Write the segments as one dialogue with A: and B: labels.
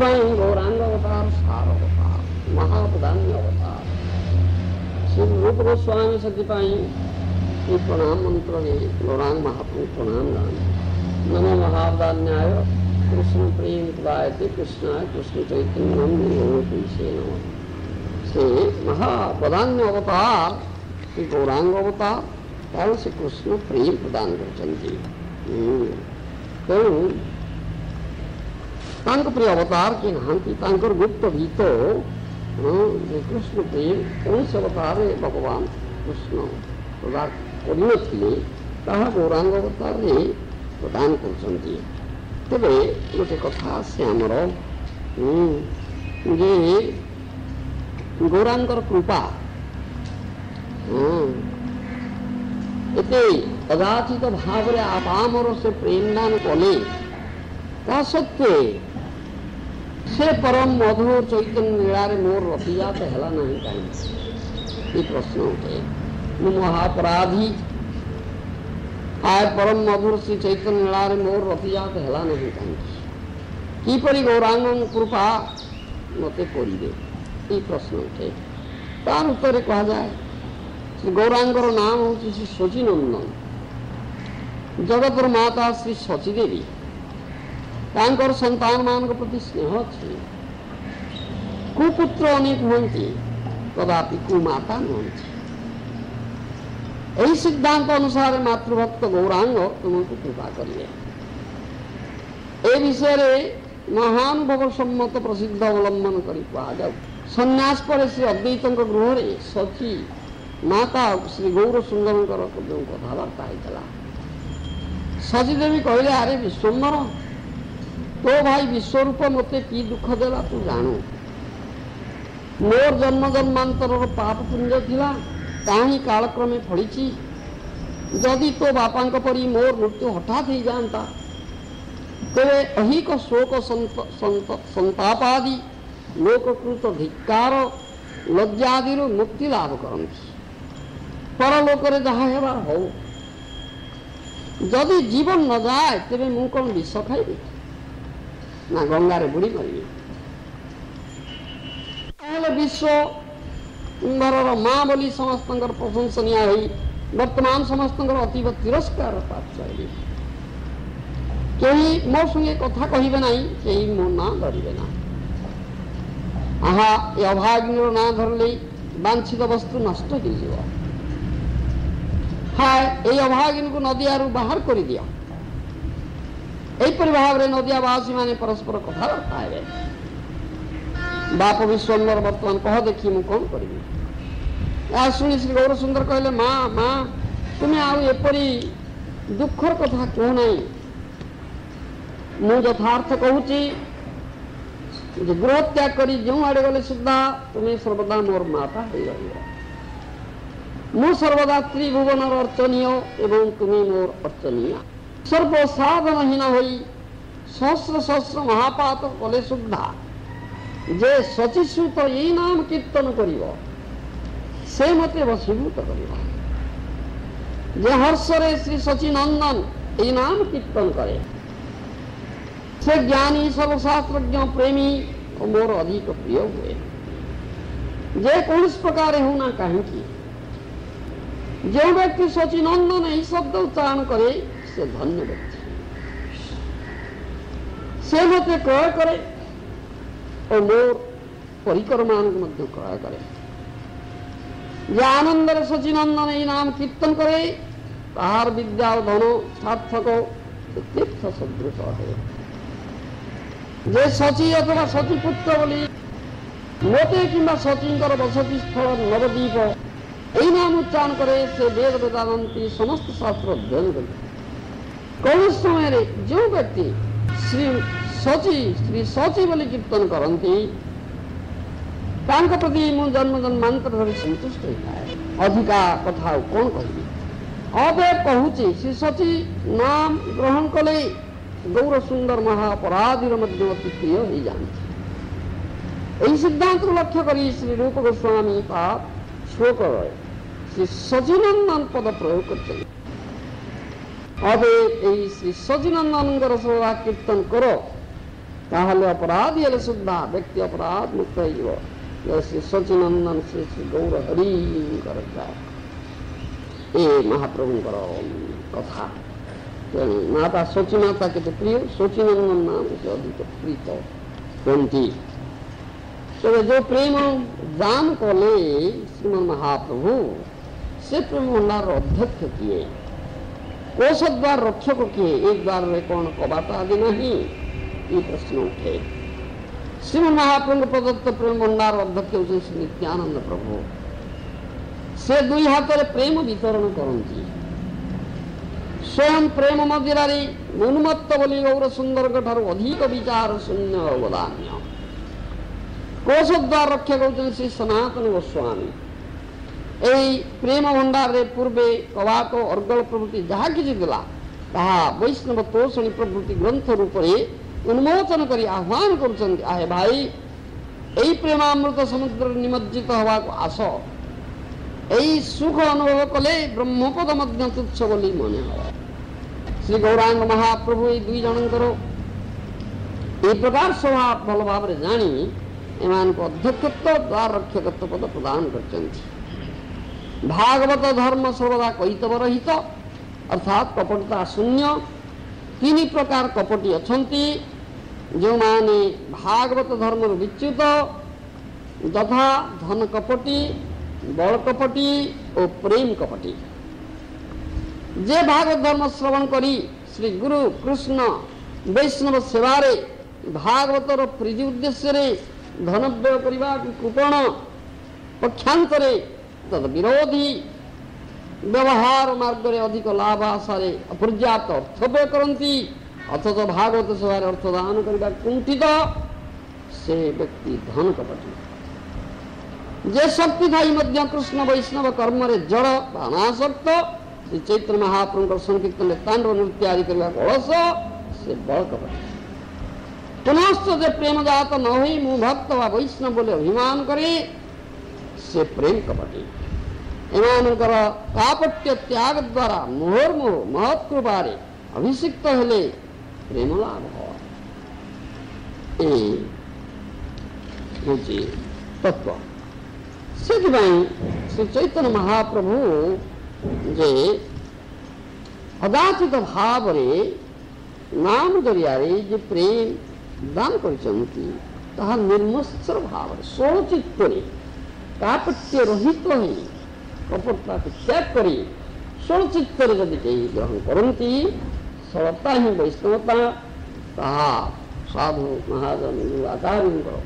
A: पाए गौरांग अवतार सार अवतार महाप्रधान्य अवतार श्री रूप गोस्वामी सत्यपाई ये प्रणाम मंत्र ने गौरांग महाप्रभु प्रणाम गान नमो महावदान्याय कृष्ण प्रेम गायते कृष्णाय कृष्ण चैतन्य नम से नम से महाप्रधान्य अवतार श्री गौरांग अवतार कारण से कृष्ण प्रेम प्रदान कर चलती तेणु कृष्णांग प्रिय अवतार के हांकर गुप्त भी तो हाँ, कृष्ण के कंस अवतार है भगवान कृष्ण प्रदान थे गौरांग अवतार ने प्रदान कर तेरे गोटे कथा से आमर जे गौरांग कृपा हाँ, कदाचित भाव आप से प्रेम दान कले ता सत्वे ସେ ପରମ ମଧୁର ଚୈତନ୍ୟ ନୀଳାରେ ମୋର ରଖିଯାତ ହେଲା ନାହିଁ କାହିଁକି ଏ ପ୍ରଶ୍ନ ଉଠେ ମୁଁ ମହାପରାଧୀ ଆଏ ପରମ ମଧୁର ଶ୍ରୀ ଚୈତନ୍ୟ ନୀଳାରେ ମୋର ରଖିଯାତ ହେଲା ନାହିଁ କାହିଁକି କିପରି ଗୌରାଙ୍ଗ କୃପା ମୋତେ କରିବେ ଏ ପ୍ରଶ୍ନ ଉଠେ ତାର ଉତ୍ତରେ କୁହାଯାଏ ଶ୍ରୀ ଗୌରାଙ୍ଗର ନାମ ହେଉଛି ଶ୍ରୀ ସଚିନନ୍ଦନ ଜଗତର ମାତା ଶ୍ରୀ ସଚୀଦେବୀ ତାଙ୍କର ସନ୍ତାନମାନଙ୍କ ପ୍ରତି ସ୍ନେହ ଅଛି କୁପୁତ୍ର ଅନେକ ହୁଅନ୍ତି କଦାପି କୁମାତା ନୁହନ୍ତି ଏହି ସିଦ୍ଧାନ୍ତ ଅନୁସାରେ ମାତୃଭକ୍ତ ଗୌରାଙ୍ଗ ତୁମକୁ କୃପା କରିବେ ଏ ବିଷୟରେ ମହାନୁଭବ ସମ୍ମତ ପ୍ରସିଦ୍ଧ ଅବଲମ୍ବନ କରି କୁହାଯାଉ ସନ୍ନ୍ୟାସ ପରେ ଶ୍ରୀ ଅଦ୍ୱୈତଙ୍କ ଗୃହରେ ସଚୀ ମାତା ଶ୍ରୀ ଗୌର ସୁନ୍ଦରଙ୍କର ଯେଉଁ କଥାବାର୍ତ୍ତା ହେଇଥିଲା ସଚୀଦେବୀ କହିଲେ ଆରେ ବିଶ୍ୱମ୍ବର तो भाई विश्व रूप मत कि दुख दे तू जानु मोर जन्म जन्मांतर पाप पुंज था कहीं काल क्रमे फड़ी जदि तो बापा पर मोर मृत्यु हठात हो जाता तेरे अहिक शोक संताप आदि लोककृत धिकार लज्जादि मुक्ति लाभ करती परलोक जहाँ हेबार हो जदि जीवन न जाए तेरे मुझ कौन विष खाइबी না গঙ্গারে বুড়ি করিবে তাহলে বিশ্ব কুম্ভারর মা বলি সমস্তঙ্কর প্রশংসনীয় হই বর্তমান সমস্তঙ্কর অতীব তিরস্কার পাচ্ছি কেহি মো সঙ্গে কথা কহিবে নাই কেহি মো না ধরিবে না আহা এ অভাগ্নির না ধরলেই বাঞ্ছিত বস্তু নষ্ট হয়ে যাব হায় এই অভাগিনীকে নদী আর বাহার করে দিয়া ଏହିପରି ଭାବରେ ନଦିଆ ବାହାସୀମାନେ ପରସ୍ପର କଥାବାର୍ତ୍ତା ହେବେ ବାପ ବିଶ୍ୱମ୍ବର ବର୍ତ୍ତମାନ କହ ଦେଖି ମୁଁ କ'ଣ କରିବି ଏହା ଶୁଣି ଶ୍ରୀ ଗୌର ସୁନ୍ଦର କହିଲେ ମା ମା ତୁମେ ଆଉ ଏପରି ଦୁଃଖର କଥା କୁହ ନାହିଁ ମୁଁ ଯଥାର୍ଥ କହୁଛି ଯେ ଗୃହତ୍ୟାଗ କରି ଯେଉଁଆଡ଼େ ଗଲେ ସୁଦ୍ଧା ତୁମେ ସର୍ବଦା ମୋର ମାତା ହୋଇରହିବ ମୁଁ ସର୍ବଦା ତ୍ରିଭୁବନର ଅର୍ଚ୍ଚନୀୟ ଏବଂ ତୁମେ ମୋର ଅର୍ଚ୍ଚନୀୟା सर्वसाधन हो सहस्र सहस्र महापात कले सुधा जे सचिश्रुत यही नाम कीर्तन कर से मत वशीभूत कर जे हर्षरे श्री सचिनंदन यही नाम कीर्तन करे से ज्ञानी सर्वशास्त्रज्ञ प्रेमी और मोर अधिक प्रिय हुए जे कौन प्रकार हो कहीं जो व्यक्ति सचिनंदन यही शब्द उच्चारण करे সে ধন্য ব্যক্তি সে মতে ক্রয় করে ও মোর পরিকর্মানকে মধ্যে ক্রয় করে যে আনন্দের সচিনন্দন এই নাম কীর্তন করে তাহার বিদ্যা ও ধন সার্থক তীর্থ সদৃশ হয়ে যে সচি অথবা সচিপুত্র বলি মতে কিংবা সচিঙ্কর বসতি স্থল নবদ্বীপ এই নাম উচ্চারণ করে সে বেদ বেদান্তী সমস্ত শাস্ত্র অধ্যয়ন করে কৌশ সময়ের যে ব্যক্তি শ্রী ସଚି ଶ୍ରୀ ସଚି ବୋଲି କୀର୍ତ୍ତନ କରନ୍ତି ତାଙ୍କ ପ୍ରତି ମୁଁ ଜନ୍ମ ଜନ୍ମାନ୍ତର ଧରି ସନ୍ତୁଷ୍ଟ ହୋଇଥାଏ ଅଧିକା କଥା ଆଉ କ'ଣ କହିବି ଅବେ କହୁଛି ଶ୍ରୀ ସଚି ନାମ ଗ୍ରହଣ କଲେ ଗୌର ସୁନ୍ଦର ମହାପରାଧୀର ମଧ୍ୟ ଅତି ପ୍ରିୟ ହୋଇଯାଆନ୍ତି ଏହି ସିଦ୍ଧାନ୍ତକୁ ଲକ୍ଷ୍ୟ କରି ଶ୍ରୀ ରୂପ ଗୋସ୍ୱାମୀ ତା ଶ୍ଳୋକରେ ଶ୍ରୀ ସଚିନନ୍ଦନ ପଦ ପ୍ରୟୋଗ କରିଛନ୍ତି अब सजीनंदन सदा कीर्तन कर ताधी सुधा व्यक्ति अपराध मुक्त हो श्री सचिनंदन श्री श्री गौर हरि ए महाप्रभु कथा माता सचिनाता के प्रिय सचिनंदन नाम से अधिक प्रीत कहती तो जो प्रेम दान कले श्रीमन महाप्रभु से प्रेम भंडार अध्यक्ष किए औसत बार रक्षक के एक बार में कौन कबाट आदि नहीं ये प्रश्न उठे शिव महाप्रभु प्रदत्त प्रेम भंडार अध्यक्ष नित्यानंद प्रभु से दुई हाथ में प्रेम वितरण करती स्वयं प्रेम मंदिर उन्मत्त बोली गौर सुंदर ठार अधिक विचार शून्य अवदान्य कोष द्वार रक्षा कर सनातन गोस्वामी प्रेम भंडार पूर्वे कवाक अर्गल प्रभृति जहाँ किसी वैष्णव तोषणी प्रभृति ग्रंथ रूप से उन्मोचन कर आह्वान कर भाई यही प्रेमामृत समुद्र निमज्जित हवा को आस यही सुख अनुभव कले ब्रह्मपद मध्य तुच्छ बोली मन श्री गौरांग महाप्रभु दुई जन ये प्रकार स्वभाव भल भाव जाणी एम को अध्यक्षत्व द्वार रक्षकत्व पद प्रदान करती ଭାଗବତ ଧର୍ମ ସର୍ବଦା କୈତବ ରହିତ ଅର୍ଥାତ୍ କପଟତା ଶୂନ୍ୟ ତିନି ପ୍ରକାର କପଟି ଅଛନ୍ତି ଯେଉଁମାନେ ଭାଗବତ ଧର୍ମରୁ ବିଚ୍ୟୁତ ଯଥା ଧନ କପଟି ବଳ କପଟି ଓ ପ୍ରେମ କପଟି ଯେ ଭାଗବତ ଧର୍ମ ଶ୍ରବଣ କରି ଶ୍ରୀ ଗୁରୁ କୃଷ୍ଣ ବୈଷ୍ଣବ ସେବାରେ ଭାଗବତର ପ୍ରୀତି ଉଦ୍ଦେଶ୍ୟରେ ଧନ ବ୍ୟୟ କରିବା କୃପଣ ପକ୍ଷାନ୍ତରେ विरोधी व्यवहार मार्ग में अधिक लाभ आशा अपर्याप्त अर्थ व्यय करती अथच भागवत सभा अर्थदान करने कुंठित से व्यक्ति धन कपटी जे शक्ति थी कृष्ण वैष्णव कर्म जड़ बानाशक्त श्री चैत्र महाप्रभु संकीर्तन तांड नृत्य आदि करने अलस से बल कपटी पुनश्च प्रेम जात न हो भक्त वैष्णव बोले अभिमान करी से प्रेम कपटी एम कापट्य त्याग द्वारा मुहर्मुह महत्कृपारे अभिषिक्त हेले प्रेम लाभ तत्व से चैतन महाप्रभु जे कदाचित भाव नाम जरिया प्रेम दान कर निर्मस्त्र भाव रे કાપટ્ય રહિતની કપટનાથી ત્યાગ કરી ષડચિત્તરે ଯଦି କେହି ଗ୍ରହଣ କରନ୍ତି ସରଳତା ହିଁ ବୈଷ୍ଣବତା ତାହା ସାଧୁ ମହାଜନ ଆଚାର୍ଯ୍ୟଙ୍କର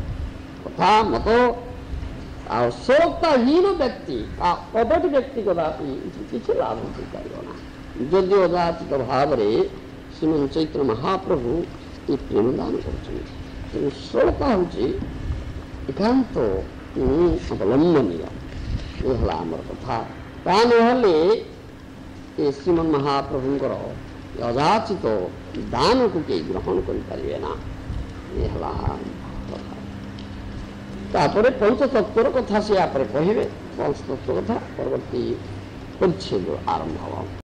A: କଥା ମତ ଆଉ ସୋକ୍ତାହୀନ ବ୍ୟକ୍ତି ବା କପଟ ବ୍ୟକ୍ତି କଦାପି କିଛି ଲାଭ ହୋଇପାରିବ ନା ଯଦିଓ ଯାଚିତ ଭାବରେ ଶ୍ରୀମନ୍ ଚୈତ୍ର ମହାପ୍ରଭୁ ଏ ପ୍ରେମଦାନ କରୁଛନ୍ତି ତେଣୁ ସୋଳତା ହେଉଛି ଏକାନ୍ତ ಅವಲಂಬನೀಯ ವಿಹಲಾಮೃತ ಭಾರ ತಾನಿಹಲ್ಲಿ ಶ್ರೀಮನ್ ಮಹಾಪ್ರಭುಂಕರ ಯದಾಚಿತ ದಾನಕ್ಕೆ ಕೈ ಗ್ರಹಣ କରିପାରିବେନା ହେଲା ତାପରେ ପଞ୍ଚତତ୍ଵର କଥା ସେ ଆପରେ କହିବେ ପଞ୍ଚତତ୍ଵ କଥା ପରବର୍ତ୍ତୀ ପରିଚ୍ଛେଦ ଆରମ୍ଭ ହେବ